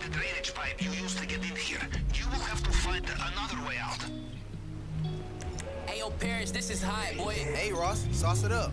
the drainage pipe you used to get in here. You will have to find another way out. Hey, yo, Paris, this is high, boy. Hey, Ross, sauce it up.